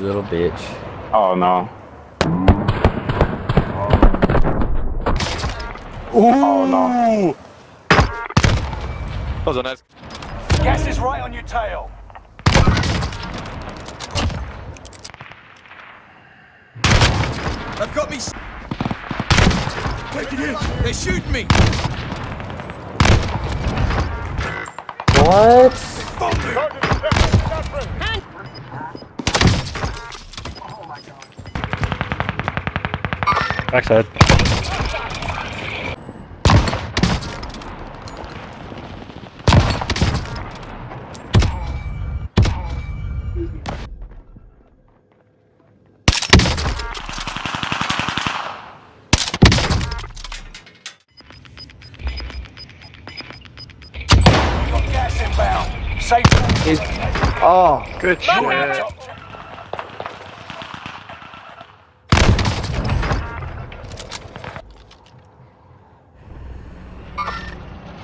little bitch. Oh no. Oh no. That was a nice. Gas is right on your tail. They've got me. s- They're shooting me. What? Backside. Gas inbound. Safe. Oh, Good shit.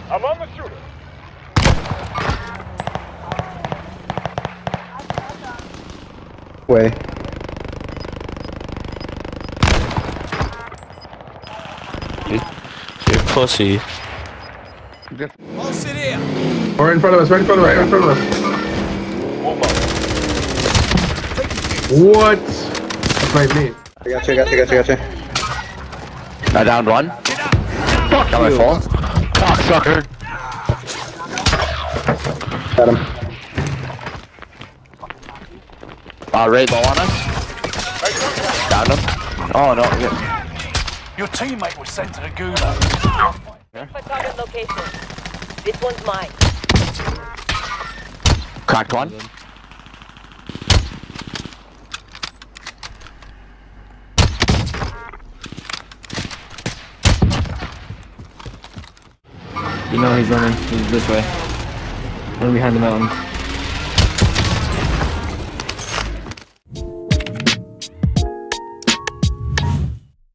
I'm on the shooter. way. You pussy. I'll sit here. Right in front of us, right in front of us, right in front of us. What? That's my mate. I got you, I got you, I got you, I got you. I downed one. Fuck Got my phone. Cocksucker. Got him. Uh, raid low on us. Downed him. Oh no. yeah. Your teammate was sent to the gulag. My target location. This one's mine. Cracked one. You know he's running. He's this way. Running behind the mountain.